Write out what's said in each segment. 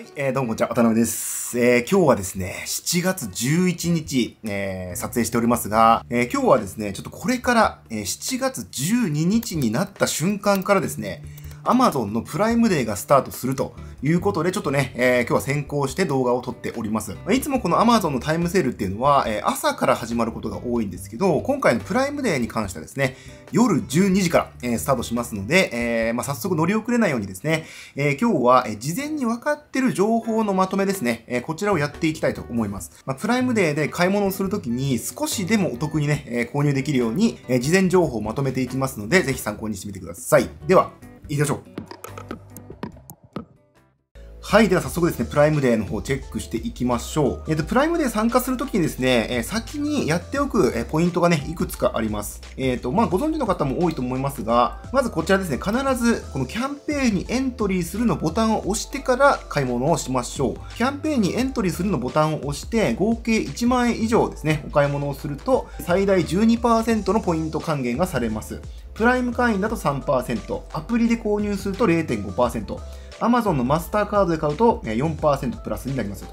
はい、えー、どうもこんにちは、渡辺です。えー、今日はですね、7月11日、えー、撮影しておりますが、えー、今日はですね、ちょっとこれから、えー、7月12日になった瞬間からですね、Amazon のプライムデーがスタートするということで、ちょっとね、えー、今日は先行して動画を撮っております。いつもこの Amazon のタイムセールっていうのは、えー、朝から始まることが多いんですけど、今回のプライムデーに関してはですね、夜12時から、えー、スタートしますので、えー、まあ、早速乗り遅れないようにですね、え、今日は、え、事前に分かってる情報のまとめですね、え、こちらをやっていきたいと思います。まあ、プライムデーで買い物をするときに少しでもお得にね、え、購入できるように、え、事前情報をまとめていきますので、ぜひ参考にしてみてください。では、行きましょう。はい。では早速ですね、プライムデーの方チェックしていきましょう。えっ、と、プライムデー参加するときにですね、えー、先にやっておく、えー、ポイントがね、いくつかあります。えっ、と、まあ、ご存知の方も多いと思いますが、まずこちらですね、必ずこのキャンペーンにエントリーするのボタンを押してから買い物をしましょう。キャンペーンにエントリーするのボタンを押して、合計1万円以上ですね、お買い物をすると、最大12%のポイント還元がされます。プライム会員だと3%、アプリで購入すると0.5%、Amazon のマスターカードで買うと4%プラスになります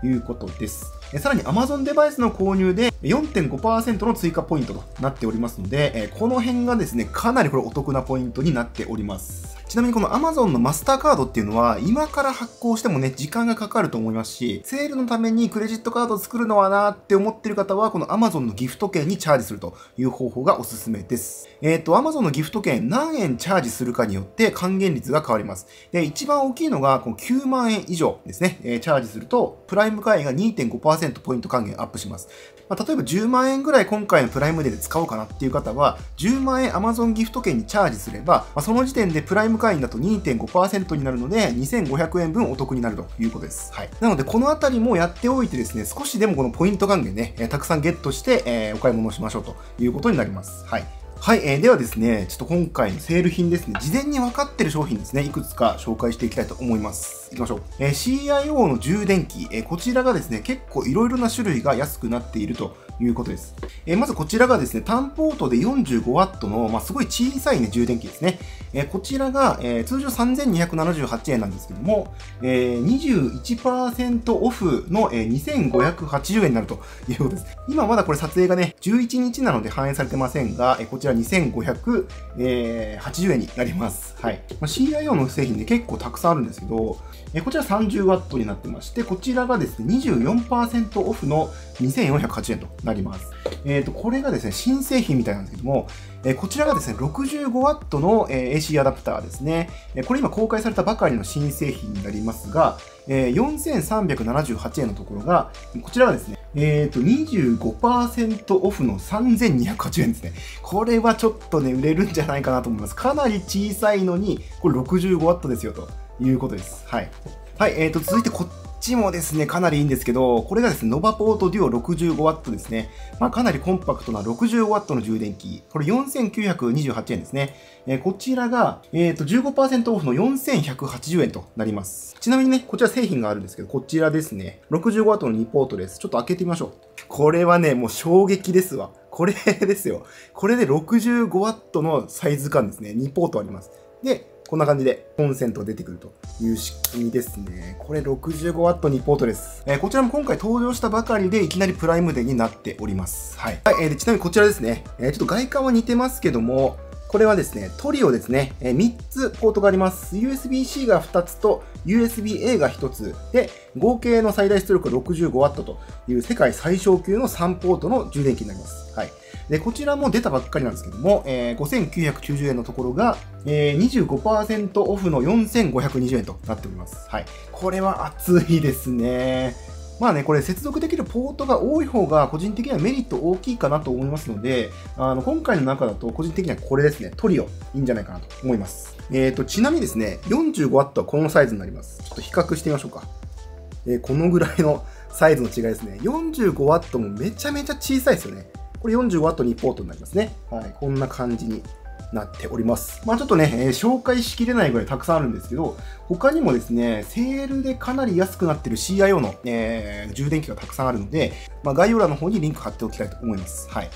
ということです。さらに Amazon デバイスの購入で4.5%の追加ポイントとなっておりますので、この辺がですね、かなりこれお得なポイントになっております。ちなみにこの Amazon のマスターカードっていうのは、今から発行してもね、時間がかかると思いますし、セールのためにクレジットカードを作るのはなーって思ってる方は、この Amazon のギフト券にチャージするという方法がおすすめです。えっ、ー、と、Amazon のギフト券何円チャージするかによって還元率が変わります。で、一番大きいのが、この9万円以上ですね、えー、チャージすると、プライム会員が2.5%ポイント還元アップします。まあ、例えば10万円ぐらい今回のプライムデーで使おうかなっていう方は、10万円 Amazon ギフト券にチャージすれば、まあ、その時点でプライム会員だと2.5% 5%になるので、2500円分お得になるということです。はい。なので、このあたりもやっておいてですね、少しでもこのポイント還元ね、えー、たくさんゲットして、えー、お買い物をしましょうということになります。はい。はい、えー、ではですね、ちょっと今回のセール品ですね、事前に分かってる商品ですね、いくつか紹介していきたいと思います。いきましょう。えー、CIO の充電器、えー、こちらがですね、結構いろいろな種類が安くなっているということです。えー、まずこちらがですね、単ポートで 45W の、まあ、すごい小さいね、充電器ですね。えー、こちらが、えー、通常3278円なんですけども、えー、21%オフの、えー、2580円になるということです。今まだこれ撮影がね、11日なので反映されてませんが、えー、こちら2580円になります。はい。まあ、CIO の製品で結構たくさんあるんですけど、えー、こちら 30W になってまして、こちらがですね、24%オフの2480円となります。えっ、ー、と、これがですね、新製品みたいなんですけども、えこちらがですね、65W の、え AC アダプターですね。えこれ今公開されたばかりの新製品になりますが、え4378円のところが、こちらがですね、えっ、ー、と、25%オフの3280円ですね。これはちょっとね、売れるんじゃないかなと思います。かなり小さいのに、これ 65W ですよ、ということです。はい。はい、えっ、ー、と、続いてこちもですね、かなりいいんですけど、これがですね、ノバポートデュオ 65W ですね。まあ、かなりコンパクトな 65W の充電器。これ4928円ですね。えー、こちらが、えっ、ー、と、15%オフの4180円となります。ちなみにね、こちら製品があるんですけど、こちらですね。65W の2ポートです。ちょっと開けてみましょう。これはね、もう衝撃ですわ。これですよ。これで 65W のサイズ感ですね。2ポートあります。で、こんな感じでコンセントが出てくるという仕組みですね。これ 65W にポートです。えー、こちらも今回登場したばかりでいきなりプライムデーになっております。はい。はい、えー、ちなみにこちらですね。えー、ちょっと外観は似てますけども、これはですね、トリオですね、え、3つポートがあります。USB-C が2つと USB-A が1つで、合計の最大出力が 65W という世界最小級の3ポートの充電器になります。はい。で、こちらも出たばっかりなんですけども、えー、5990円のところが、えー、25%オフの4520円となっております。はい。これは熱いですね。まあね、これ接続できるポートが多い方が個人的にはメリット大きいかなと思いますので、あの、今回の中だと個人的にはこれですね、トリオ、いいんじゃないかなと思います。えっ、ー、と、ちなみにですね、45W はこのサイズになります。ちょっと比較してみましょうか。えー、このぐらいのサイズの違いですね。45W もめちゃめちゃ小さいですよね。これ 45W2 ポートになりますね。はい。こんな感じになっております。まあちょっとね、えー、紹介しきれないぐらいたくさんあるんですけど、他にもですね、セールでかなり安くなってる CIO の、えー、充電器がたくさんあるので、まあ概要欄の方にリンク貼っておきたいと思います。はい。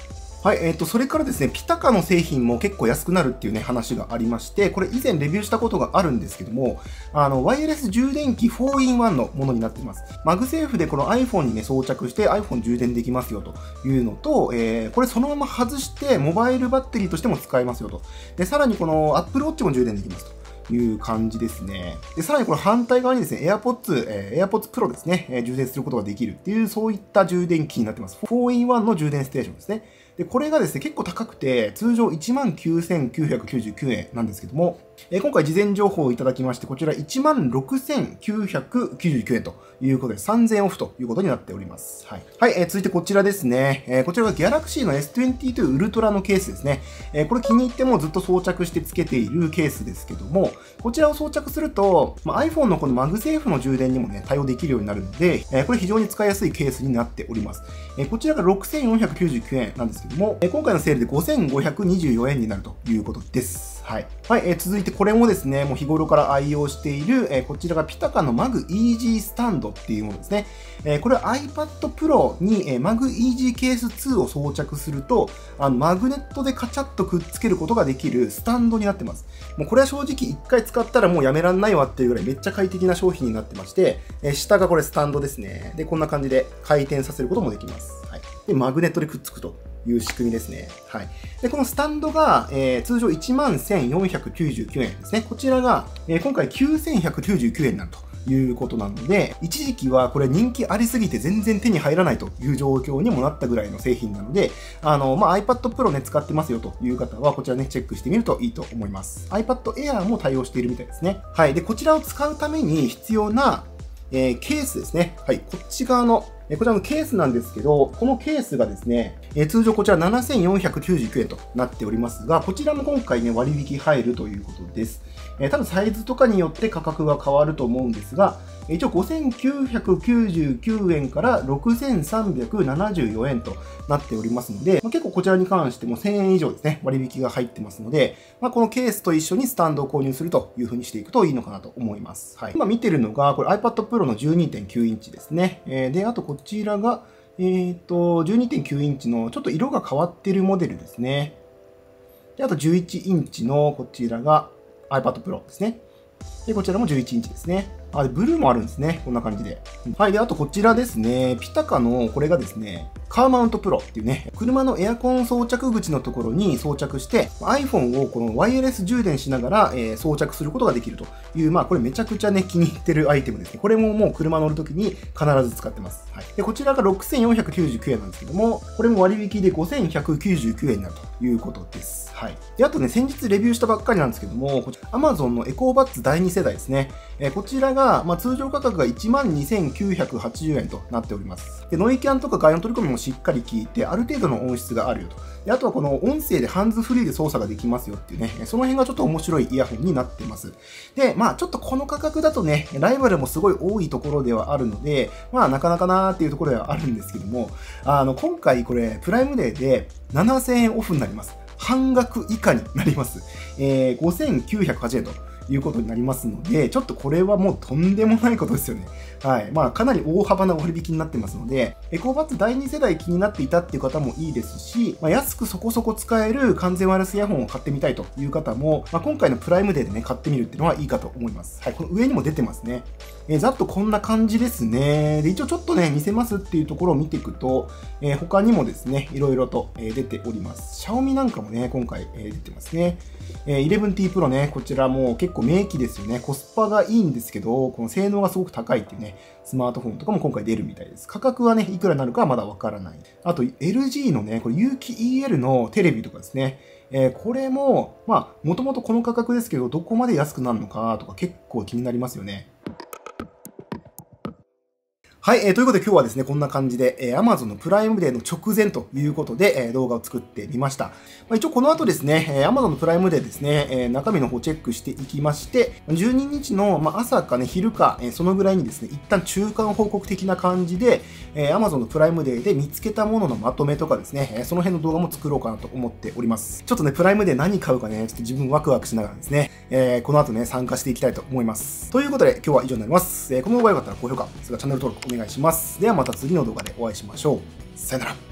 はい、えっ、ー、と、それからですね、ピタカの製品も結構安くなるっていうね、話がありまして、これ以前レビューしたことがあるんですけども、あの、ワイヤレス充電器 4-in-1 のものになっています。 MagSafe でこの iPhone にね、装着して iPhone 充電できますよというのと、えー、これそのまま外してモバイルバッテリーとしても使えますよと。で、さらにこの Apple Watch も充電できますと。いう感じですね。で、さらにこれ反対側にですね、AirPods、えー、AirPods Pro ですね、えー、充電することができるっていう、そういった充電器になってます。4-in-1 の充電ステーションですね。で、これがですね、結構高くて、通常19,999円なんですけども、え、今回事前情報をいただきまして、こちら16,999円ということで、3000オフということになっております。はい。はい、えー、続いてこちらですね。えー、こちらが Galaxy の S22 Ultra のケースですね。えー、これ気に入ってもずっと装着して付けているケースですけども、こちらを装着すると、まあ、iPhone のこの MagSafe の充電にもね、対応できるようになるので、え、これ非常に使いやすいケースになっております。え、こちらが6499円なんですけども、え、今回のセールで5524円になるということです。はい。はい、えー、続いてこれもですね、もう日頃から愛用している、えー、こちらが PITAKA のマグ Easy スタンドっていうものですね。えー、これは iPad Pro に、えー、マグ Easy Case 2を装着すると、あの、マグネットでカチャッとくっつけることができるスタンドになってます。もうこれは正直一回使ったらもうやめらんないわっていうぐらいめっちゃ快適な商品になってまして、え、下がこれスタンドですね。で、こんな感じで回転させることもできます。はい。で、マグネットでくっつくと。いう仕組みですね。はい。で、このスタンドが、えー、通常11,499円ですね。こちらが、えー、今回9,199円になると。いうことなので、一時期はこれ人気ありすぎて全然手に入らないという状況にもなったぐらいの製品なので、あの、まあ、iPad Pro ね、使ってますよという方は、こちらね、チェックしてみるといいと思います。iPad Air も対応しているみたいですね。はい。で、こちらを使うために必要な、えー、ケースですね。はい。こっち側のこちらのケースなんですけど、このケースがですね、え通常こちら7499円となっておりますが、こちらも今回ね、割引入るということです。え多分サイズとかによって価格が変わると思うんですが、一応5999円から6374円となっておりますので、まあ、結構こちらに関しても1000円以上ですね、割引が入ってますので、まあ、このケースと一緒にスタンドを購入するという風にしていくといいのかなと思います。はい。今見てるのが、これ iPad Pro の12.9インチですね。えー、で、あとこちらが、えっ、ー、と、12.9インチのちょっと色が変わってるモデルですね。で、あと11インチのこちらが iPad Pro ですね。で、こちらも11インチですね。あ、で、ブルーもあるんですね。こんな感じで。はい。で、あとこちらですね。ピタカの、これがですね、カーマウントプロっていうね、車のエアコン装着口のところに装着して、iPhone をこのワイヤレス充電しながら、えー、装着することができるという、まあ、これめちゃくちゃね、気に入ってるアイテムですね。これももう車乗るときに必ず使ってます。はい。で、こちらが6499円なんですけども、これも割引で5199円になるということです。はい。で、あとね、先日レビューしたばっかりなんですけども、こちら Amazon のエコーバッツ第2世代ですね。えー、こちらが、まあ、通常価格が12,980円となっております。で、ノイキャンとか外音取り込みもしっかり効いて、ある程度の音質があるよと。で、あとはこの音声でハンズフリーで操作ができますよっていうね、その辺がちょっと面白いイヤホンになってます。で、まあちょっとこの価格だとね、ライバルもすごい多いところではあるので、まあなかなかなーっていうところではあるんですけども、あの、今回これ、プライムデーで7000円オフになります。半額以下になります。えー、5908円と。いうことになりますので、ちょっとこれはもうとんでもないことですよね。はい。まあ、かなり大幅な割引になってますので、エコーバッツ第2世代気になっていたっていう方もいいですし、まあ、安くそこそこ使える完全ワイヤレスイヤホンを買ってみたいという方も、まあ、今回のプライムデーでね、買ってみるっていうのはいいかと思います。はい。この上にも出てますね。えー、ざっとこんな感じですね。で、一応ちょっとね、見せますっていうところを見ていくと、えー、他にもですね、いろいろと、えー、出ております。シャオミなんかもね、今回、え出てますね。え 11T Pro ね、こちらも結構名機ですよね。コスパがいいんですけど、この性能がすごく高いっていうね、スマートフォンとかも今回出るみたいです。価格はね、いくらになるかはまだわからない。あと、LG のね、これ有機 EL のテレビとかですね。えー、これも、まあ、もともとこの価格ですけど、どこまで安くなるのかとか結構気になりますよね。はい、えー、ということで今日はですね、こんな感じで、えー、Amazon のプライムデーの直前ということで、えー、動画を作ってみました。まあ、一応この後ですね、えー、Amazon のプライムデーですね、えー、中身の方チェックしていきまして、12日の、まあ、朝かね、昼か、えー、そのぐらいにですね、一旦中間報告的な感じで、えー、Amazon のプライムデーで見つけたもののまとめとかですね、えー、その辺の動画も作ろうかなと思っております。ちょっとね、プライムデー何買うかね、ちょっと自分ワクワクしながらですね、えー、この後ね、参加していきたいと思います。ということで、今日は以上になります。えー、この動画が良かったら高評価、それからチャンネル登録お願いします。ではまた次の動画でお会いしましょう。さよなら。